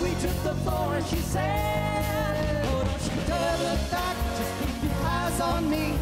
We took the floor and she said, Oh, don't you dare look back, just keep your eyes on me.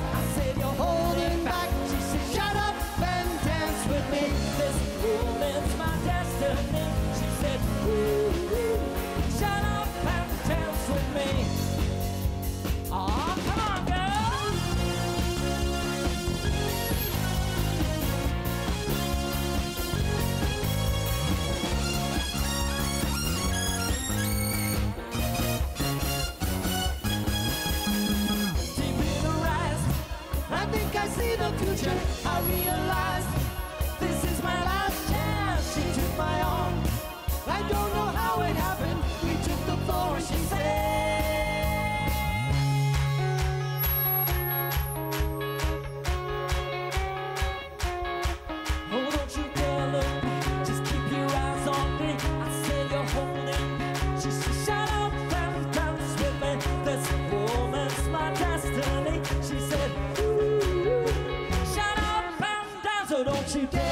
she can.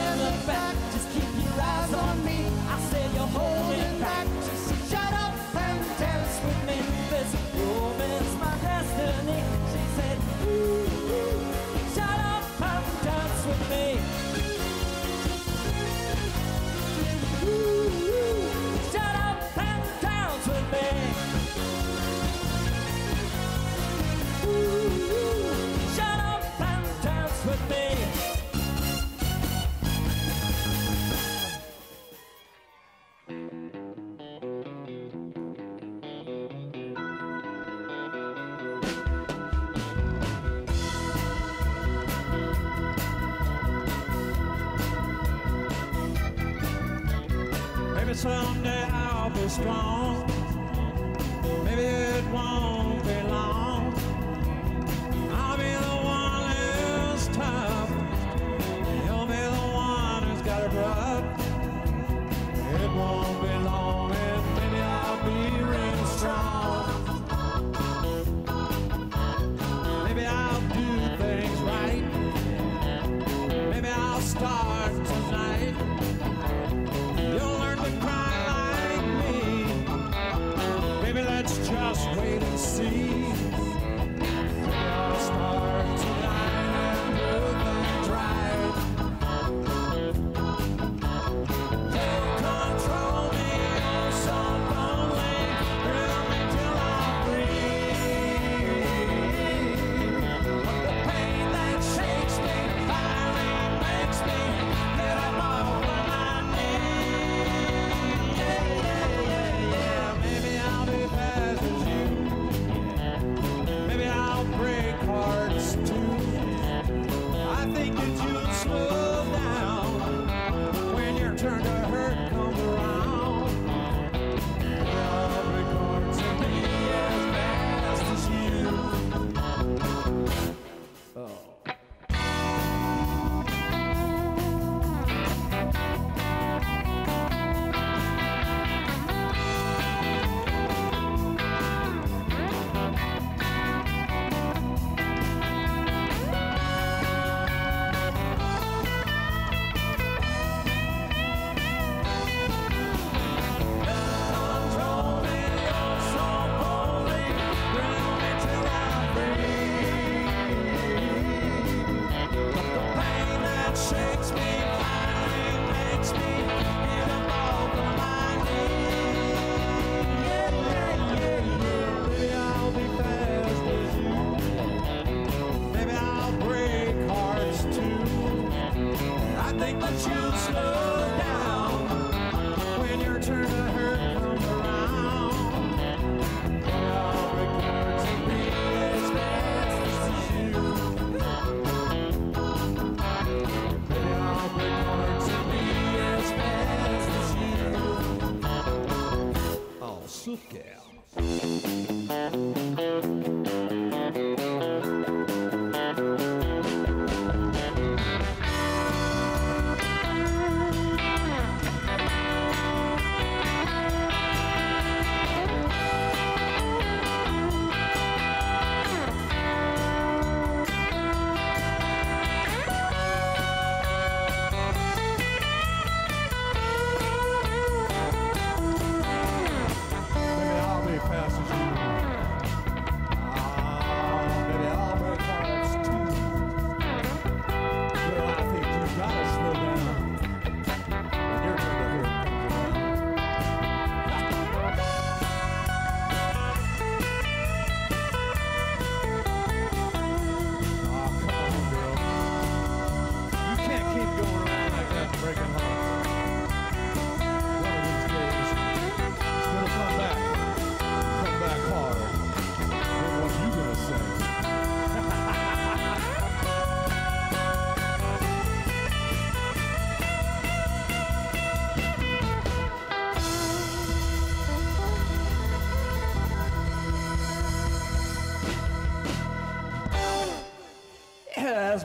Someday I'll be strong. Maybe it won't be long. I'll be the one who's tough. You'll be the one who's got it rough. It won't be long, and maybe I'll be real strong.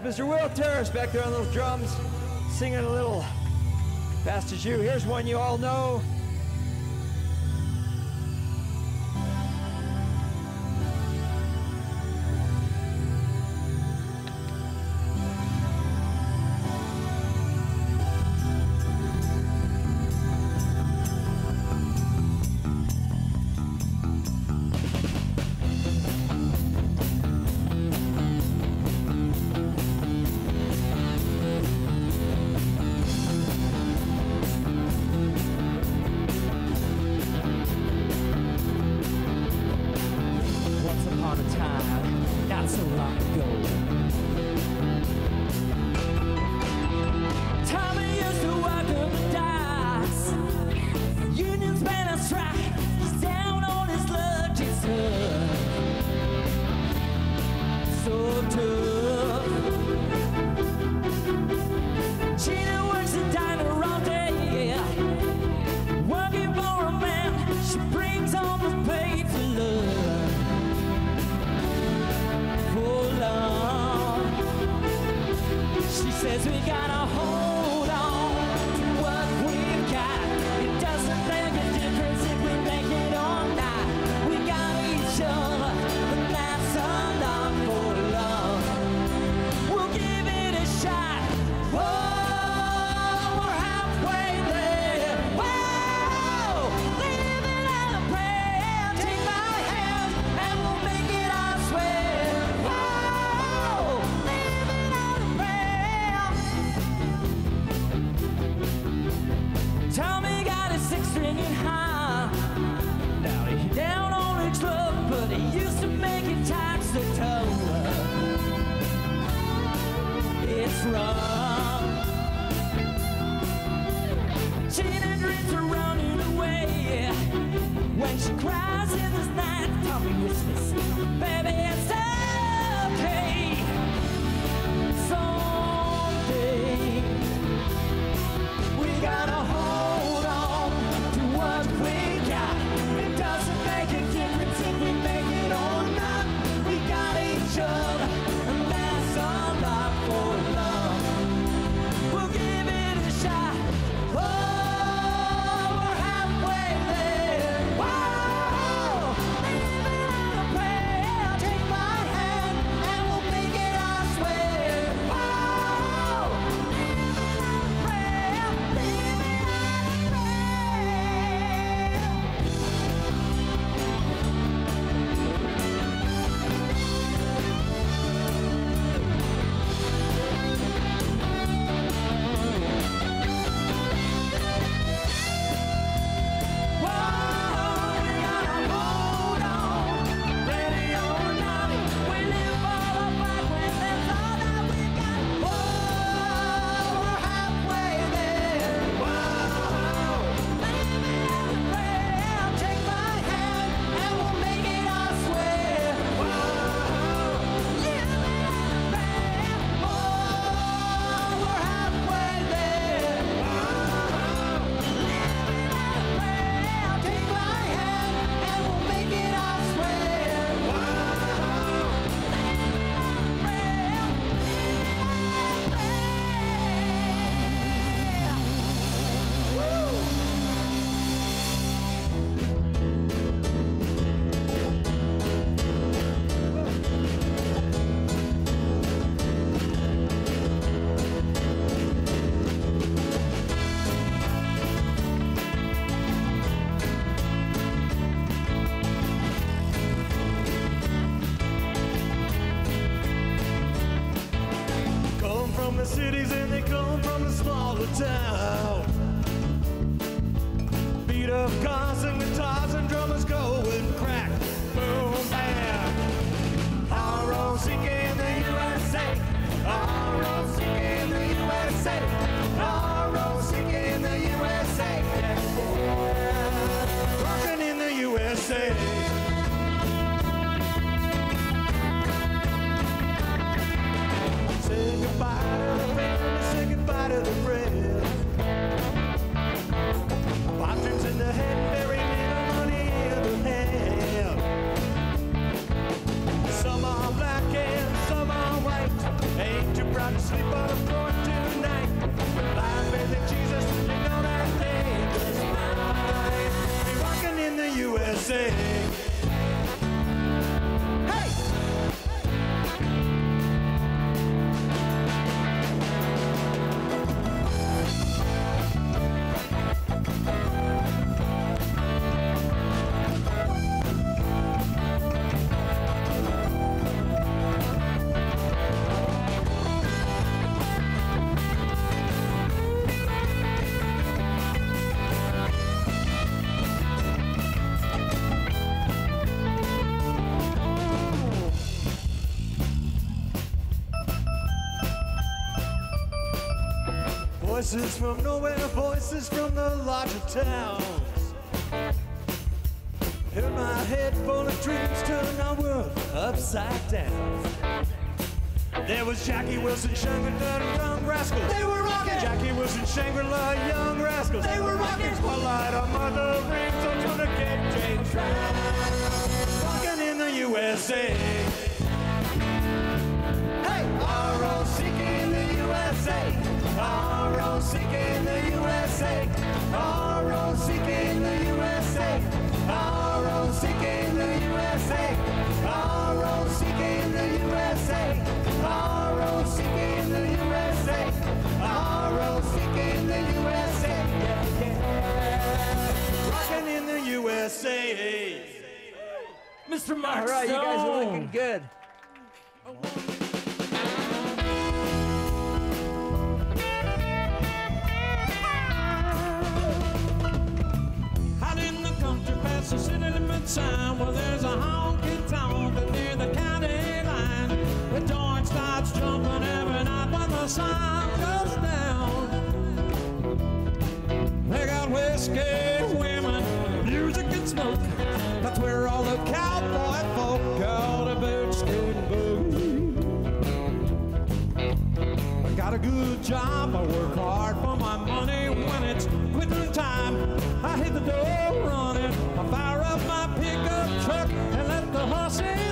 Mr. Will Terrace back there on those drums, singing a little fast as you. Here's one you all know. Voices from nowhere, voices from the larger towns. Heard my head full of dreams, turn my world upside down. There was Jackie Wilson, Shangri-La, Young Rascals. They were rocking. Jackie Wilson, Shangri-La, Young Rascals. They were rocking. Spotlight on mother rings, I'm to get James Rocking in the USA. R-O-C-K in the USA. R-O-C-K in the USA. R-O-C-K in the USA. R-O-C-K in the USA. R-O-C-K in the USA. R-O-C-K in the USA. Yeah, yeah. Rockin' in the USA. Mr. Mark All right, you guys are looking good. Sun goes down They got whiskey, women, music and smoke. That's where all the cowboy folk go to I got a good job, I work hard for my money. When it's quitting time. I hit the door running, I fire up my pickup truck and let the horses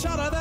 shot of that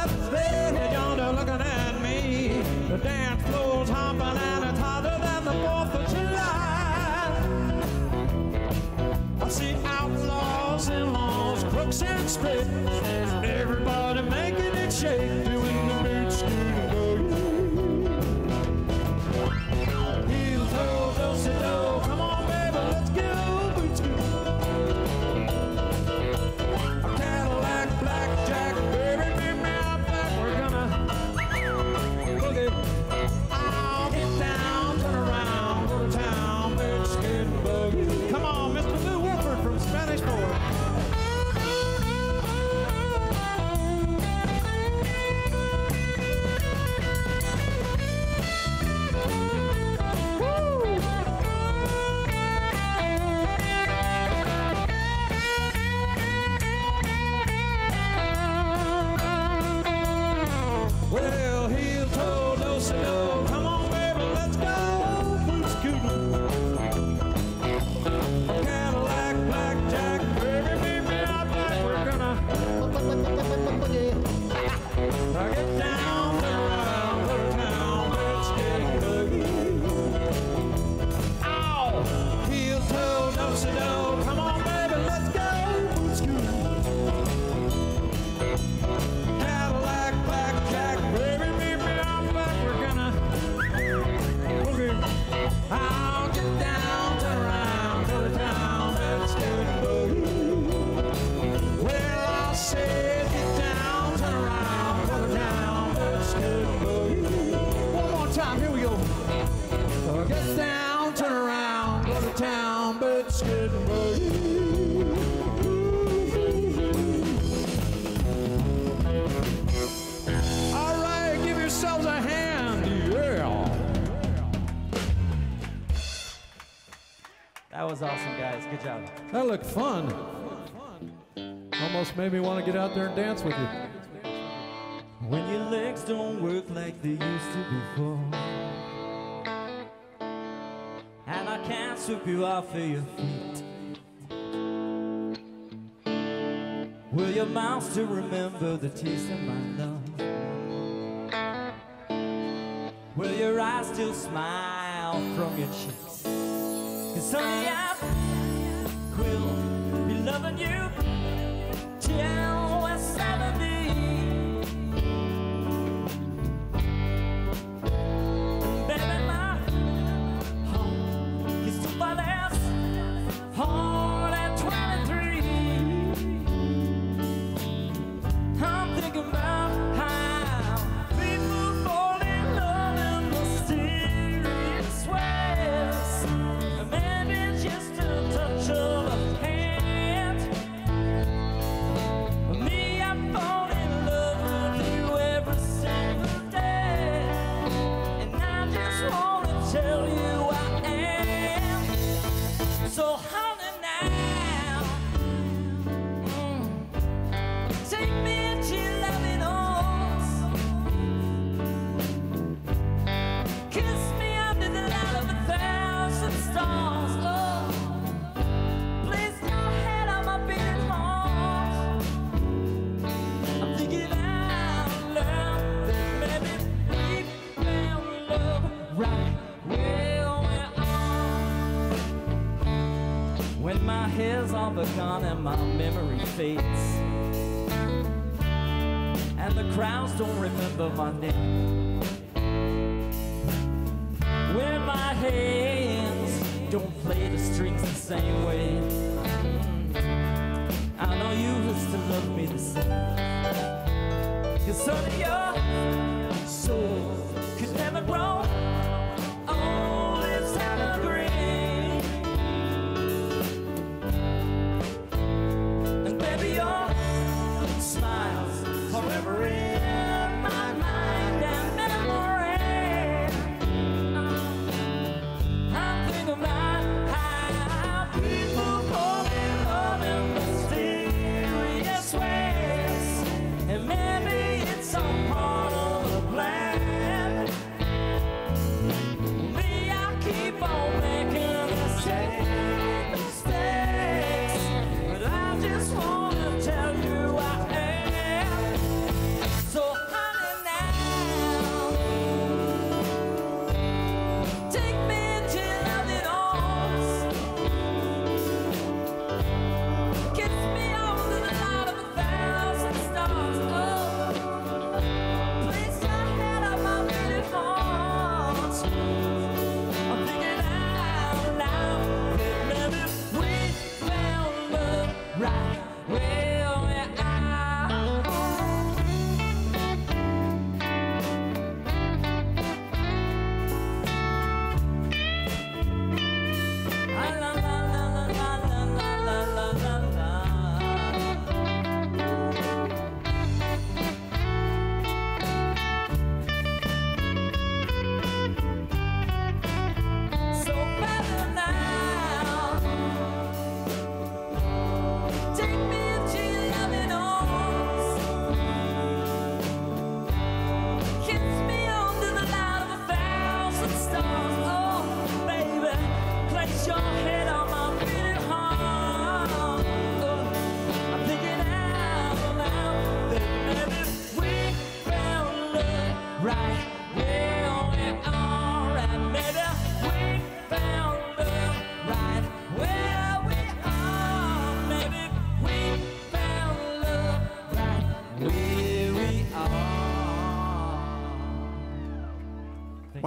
was awesome, guys. Good job. That looked fun. Almost made me want to get out there and dance with you. When your legs don't work like they used to before, and I can't sweep you off of your feet. Will your mouth still remember the taste of my love? Will your eyes still smile from your cheek? Cause someday I will be loving you. now gone and my memory fades. And the crowds don't remember my name.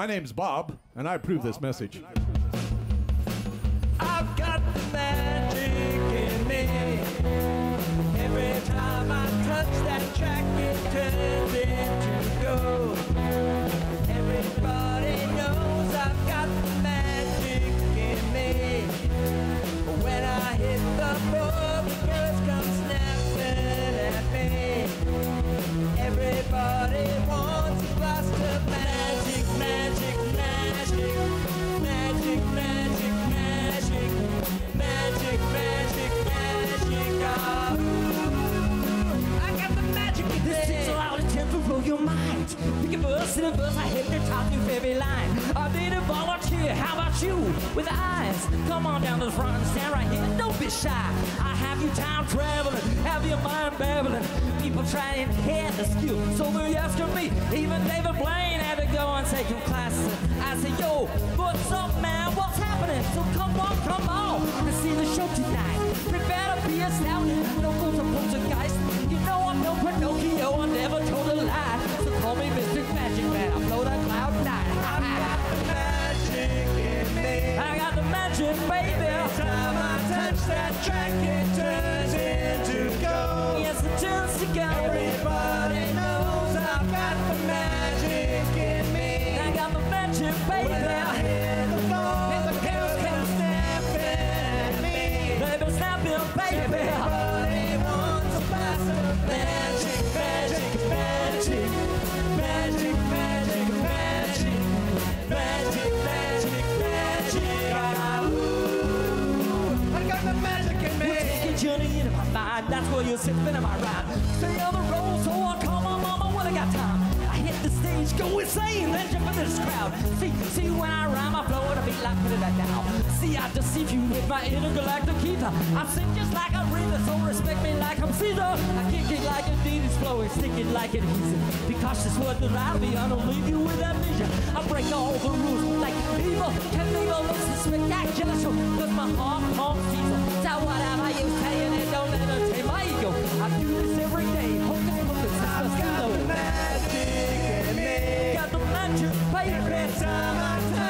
My name's Bob, and I approve this message. Trying to head the skill, so they're asking me. Even David Blaine had to go and take some classes. I said, Yo, what's up, man? What's happening? So come on, come on and see the show tonight. Prepare to be astounded. Don't go to poltergeist. You know I'm no Pinocchio. I never told a lie. So call me Mr. Magic Man. I float on cloud nine. Magic in me. I got the magic, baby. Every Time I touch that track, it turns Yes, it turns to go. Everybody knows I've got the magic in me. I got the magic, When I baby. hit the floor, the the girls come snapping at me. Baby, snap it, baby. Everybody You're in my rhyme. Stay on the road, so I call my mama when I got time. I hit the stage, go insane, then jump into this crowd. See, see when I rhyme, I flow at a beat like put it down. See, I deceive you with my intergalactic ether. I sing just like a breather, so respect me like I'm Caesar. I kick it like a deed is flowing, stick it like adhesive. Be cautious what that I'll be, I don't leave you with amnesia. I break all the rules like evil. Can evil looks spectacular cause my heart pumps diesel.